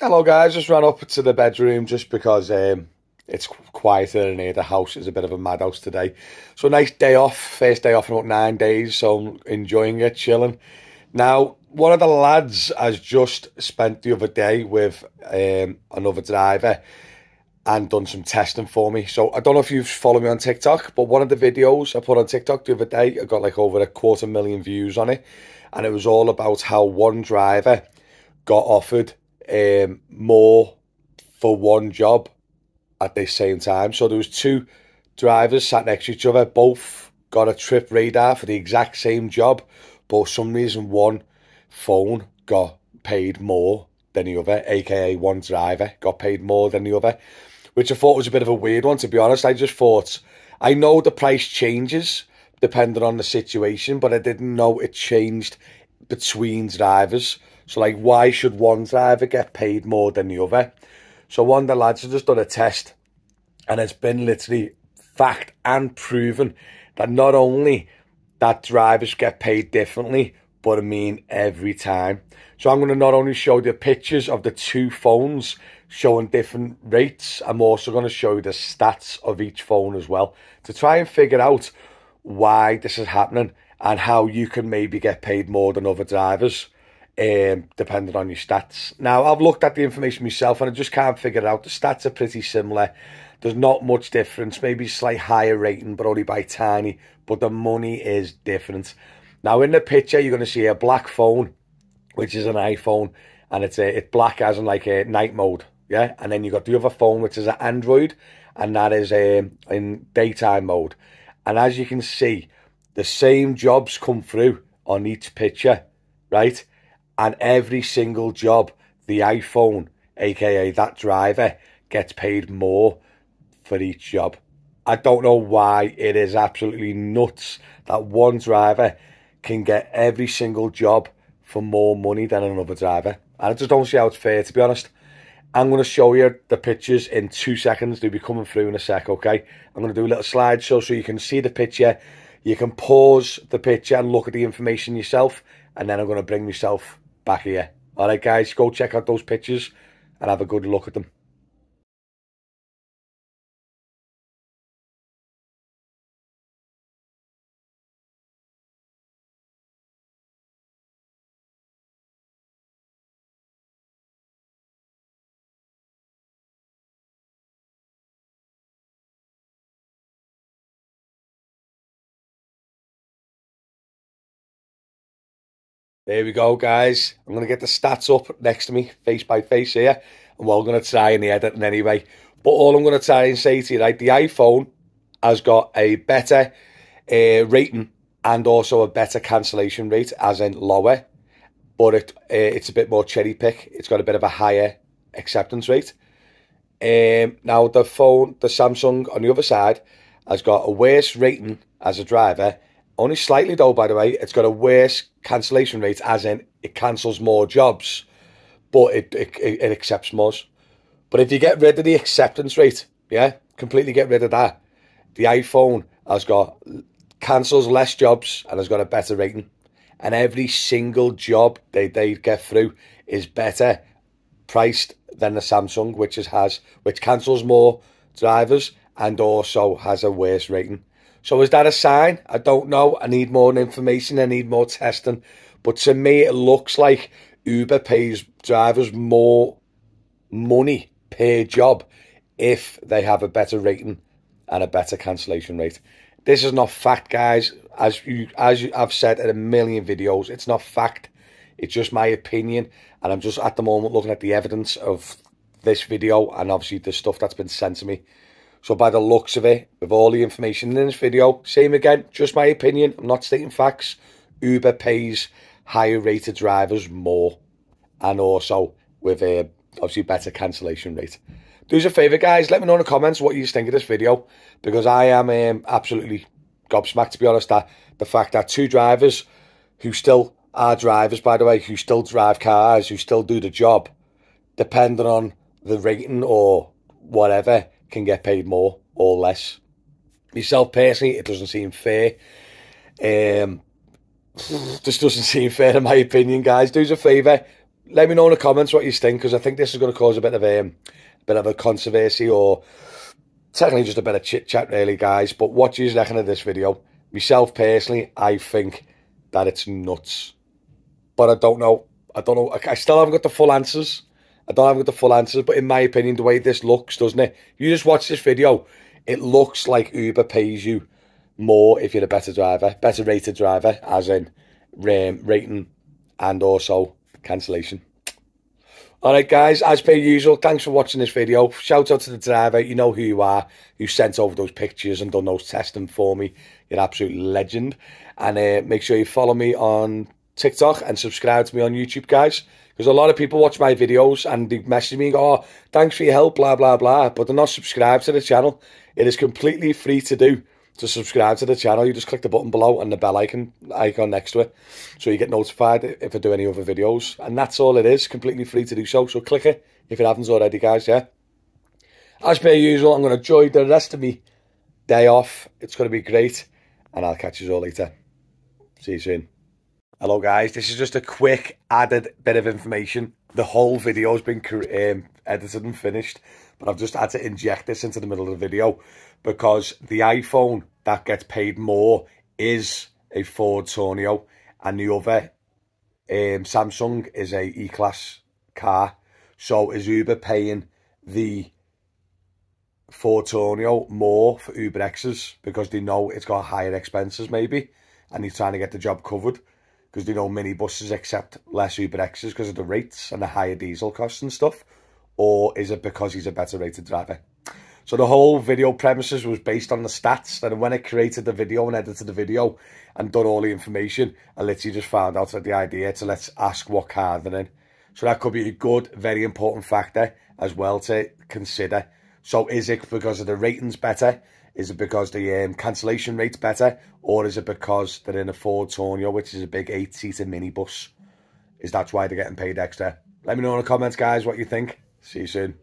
Hello guys, just ran up to the bedroom just because um, it's quieter in here. The house is a bit of a madhouse today. So nice day off, first day off in about nine days, so I'm enjoying it, chilling. Now, one of the lads has just spent the other day with um, another driver and done some testing for me. So I don't know if you've followed me on TikTok, but one of the videos I put on TikTok the other day, I got like over a quarter million views on it. And it was all about how one driver got offered um, more for one job at the same time. So there was two drivers sat next to each other, both got a trip radar for the exact same job, but for some reason one phone got paid more than the other, aka one driver got paid more than the other, which I thought was a bit of a weird one to be honest. I just thought I know the price changes depending on the situation, but I didn't know it changed between drivers. So like why should one driver get paid more than the other? So one of the lads has just done a test and it's been literally fact and proven that not only that drivers get paid differently, but I mean every time. So I'm going to not only show the pictures of the two phones showing different rates, I'm also going to show you the stats of each phone as well to try and figure out why this is happening and how you can maybe get paid more than other drivers um, depending on your stats. Now, I've looked at the information myself and I just can't figure it out. The stats are pretty similar. There's not much difference, maybe slight higher rating, but only by tiny. But the money is different. Now, in the picture, you're going to see a black phone, which is an iPhone, and it's a, it's black as in like a night mode, yeah. And then you've got the other phone, which is an Android, and that is um, in daytime mode. And as you can see, the same jobs come through on each picture, right? And every single job, the iPhone, aka that driver, gets paid more for each job. I don't know why it is absolutely nuts that one driver can get every single job for more money than another driver. And I just don't see how it's fair, to be honest. I'm going to show you the pictures in two seconds. They'll be coming through in a sec, okay? I'm going to do a little slideshow so you can see the picture. You can pause the picture and look at the information yourself. And then I'm going to bring myself back here. All right, guys, go check out those pictures and have a good look at them. There we go, guys. I'm going to get the stats up next to me, face by face here. And we're going to try in the editing anyway. But all I'm going to try and say to you, right, the iPhone has got a better uh, rating and also a better cancellation rate, as in lower. But it uh, it's a bit more cherry pick. It's got a bit of a higher acceptance rate. Um, now, the phone, the Samsung on the other side, has got a worse rating as a driver only slightly though, by the way. It's got a worse cancellation rate, as in it cancels more jobs, but it, it, it accepts more. But if you get rid of the acceptance rate, yeah, completely get rid of that, the iPhone has got cancels less jobs and has got a better rating. And every single job they, they get through is better priced than the Samsung, which is, has which cancels more drivers and also has a worse rating. So is that a sign? I don't know. I need more information. I need more testing. But to me, it looks like Uber pays drivers more money per job if they have a better rating and a better cancellation rate. This is not fact, guys. As you as you, I've said in a million videos, it's not fact. It's just my opinion, and I'm just at the moment looking at the evidence of this video and obviously the stuff that's been sent to me. So by the looks of it, with all the information in this video, same again, just my opinion, I'm not stating facts. Uber pays higher rated drivers more and also with a obviously better cancellation rate. Do us a favour guys, let me know in the comments what you think of this video because I am um, absolutely gobsmacked to be honest that the fact that two drivers who still are drivers by the way, who still drive cars, who still do the job, depending on the rating or whatever, can get paid more or less. Myself personally, it doesn't seem fair. Um, just doesn't seem fair in my opinion, guys. Do us a favour, let me know in the comments what you think because I think this is going to cause a bit of a, um, a bit of a controversy or technically just a bit of chit chat really guys. But what do you reckon of this video? Myself personally I think that it's nuts. But I don't know. I don't know. I still haven't got the full answers I don't have the full answers but in my opinion the way this looks doesn't it you just watch this video it looks like Uber pays you more if you're a better driver better rated driver as in rating and also cancellation Alright guys, as per usual, thanks for watching this video. Shout out to the driver, you know who you are, You sent over those pictures and done those testing for me. You're an absolute legend. And uh, make sure you follow me on TikTok and subscribe to me on YouTube, guys. Because a lot of people watch my videos and they message me and go, oh, thanks for your help, blah, blah, blah. But they're not subscribed to the channel. It is completely free to do to subscribe to the channel, you just click the button below and the bell icon icon next to it. So you get notified if I do any other videos. And that's all it is, completely free to do so. So click it if it happens already, guys, yeah? As per usual, I'm going to enjoy the rest of me day off. It's going to be great. And I'll catch you all later. See you soon. Hello, guys. This is just a quick added bit of information. The whole video has been um, edited and finished. But I've just had to inject this into the middle of the video because the iPhone that gets paid more is a Ford Tourneo and the other um, Samsung is a E-Class car. So is Uber paying the Ford Tourneo more for Uber X's because they know it's got higher expenses maybe and he's trying to get the job covered because they know minibuses accept less Uber X's because of the rates and the higher diesel costs and stuff or is it because he's a better rated driver? So the whole video premises was based on the stats. And when I created the video and edited the video and done all the information, I literally just found out that the idea to let's ask what car they're in. So that could be a good, very important factor as well to consider. So is it because of the ratings better? Is it because the um, cancellation rate's better? Or is it because they're in a Ford Tourneo, which is a big eight-seater minibus? Is that why they're getting paid extra? Let me know in the comments, guys, what you think. See you soon.